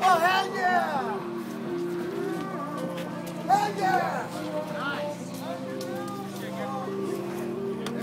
Oh, hell yeah! Hell yeah!